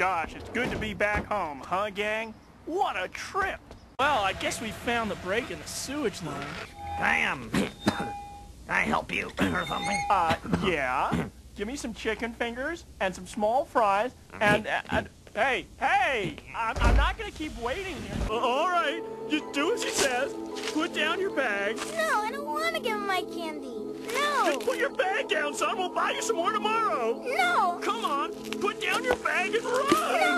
gosh, it's good to be back home, huh, gang? What a trip! Well, I guess we found the break in the sewage line. Damn. Can I help you or something? Uh, yeah. Give me some chicken fingers and some small fries and, uh, and hey, hey, I'm, I'm not gonna keep waiting here. Uh, all right, just do as he says. Put down your bag. No, I don't want to give him my candy. No. Just put your bag down, son. We'll buy you some more tomorrow. No. Come on, put down your bag and run. No.